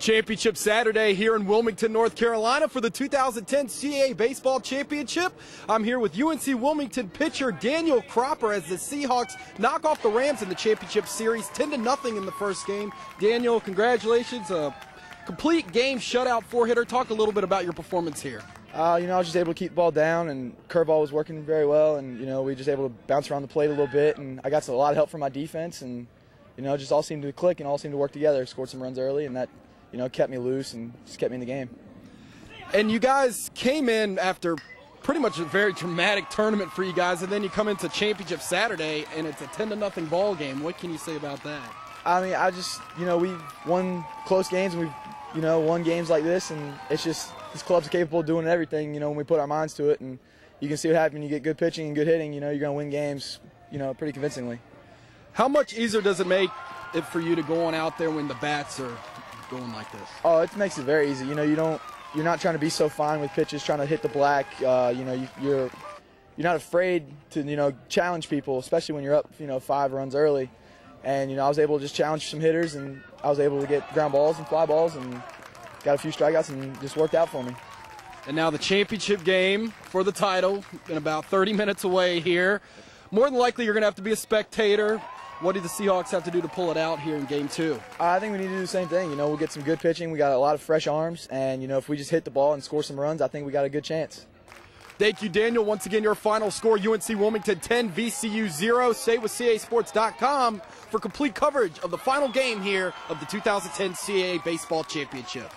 Championship Saturday here in Wilmington, North Carolina for the 2010 CAA Baseball Championship. I'm here with UNC Wilmington pitcher Daniel Cropper as the Seahawks knock off the Rams in the championship series 10 to nothing in the first game. Daniel, congratulations. A complete game shutout four hitter. Talk a little bit about your performance here. Uh, you know, I was just able to keep the ball down, and curveball was working very well, and you know, we just able to bounce around the plate a little bit, and I got a lot of help from my defense, and you know, just all seemed to click and all seemed to work together. Scored some runs early, and that you know, kept me loose and just kept me in the game. And you guys came in after pretty much a very dramatic tournament for you guys, and then you come into championship Saturday, and it's a 10 to nothing ball game. What can you say about that? I mean, I just, you know, we won close games, and we've, you know, won games like this, and it's just this club's capable of doing everything, you know, when we put our minds to it, and you can see what happens when you get good pitching and good hitting. You know, you're going to win games, you know, pretty convincingly. How much easier does it make it for you to go on out there when the bats are going like this? Oh, it makes it very easy. You know, you don't you're not trying to be so fine with pitches, trying to hit the black. Uh, you know, you, you're you're not afraid to you know challenge people, especially when you're up you know five runs early. And you know, I was able to just challenge some hitters, and I was able to get ground balls and fly balls, and got a few strikeouts, and just worked out for me. And now the championship game for the title in about 30 minutes away here. More than likely, you're going to have to be a spectator. What do the Seahawks have to do to pull it out here in game two? I think we need to do the same thing. You know, we'll get some good pitching. We got a lot of fresh arms, and, you know, if we just hit the ball and score some runs, I think we got a good chance. Thank you, Daniel. Once again, your final score UNC Wilmington 10, VCU 0. Stay with CAASports.com for complete coverage of the final game here of the 2010 CAA Baseball Championship.